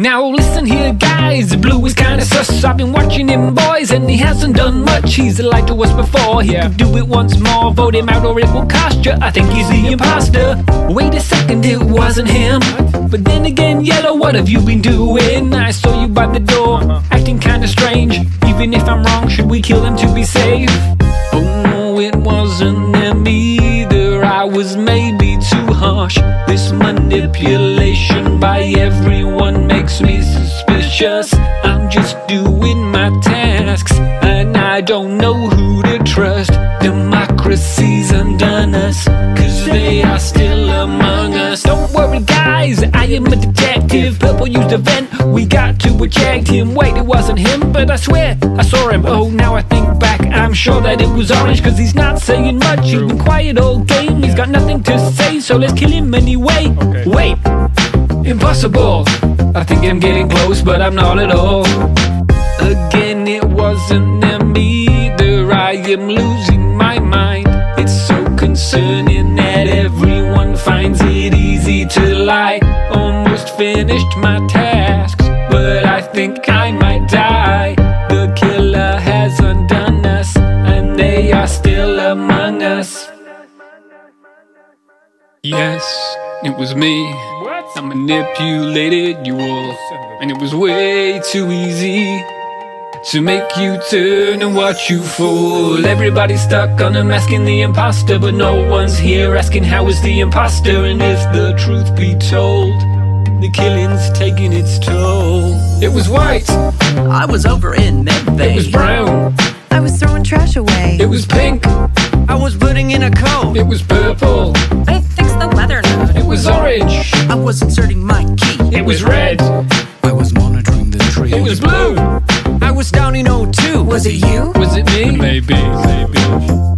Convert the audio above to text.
Now listen here guys, Blue is kinda sus. I've been watching him boys and he hasn't done much. He's lied to us before, he could do it once more. Vote him out or it will cost you, I think he's the imposter. Wait a second, it wasn't him. But then again, Yellow, what have you been doing? I saw you by the door, acting kinda strange. Even if I'm wrong, should we kill him to be safe? Oh no, it wasn't him either. I was maybe too harsh This manipulation by everyone makes me suspicious. I'm just doing my tasks And I don't know who to trust. Democracy's Don't guys, I am a detective. Purple used a vent, we got to eject him. Wait, it wasn't him, but I swear I saw him. Oh, now I think back, I'm sure that it was orange Cause he's not saying much, he's been quiet all game He's got nothing to say, so let's kill him anyway. Wait, impossible. I think I'm getting close, but I'm not at all. Again, it wasn't them either. I am losing my mind. It's so concerning that everyone finds it finished my tasks But I think I might die. The killer has undone us And they are still among us. Yes, it was me. I manipulated you all And it was way too easy to make you turn and watch you fall. Everybody's stuck on unmasking the imposter But no one's here asking how is the imposter And if the truth be told The killing's taking its toll It was white, I was over in Medbay. it was brown, I was throwing trash away. it was pink, I was putting in a coat. it was purple, I fixed the weather node. it was orange, I was inserting my key. it was red, I was monitoring the tree. it was blue I was down in O2. Was it you? Was it me? Maybe, Maybe.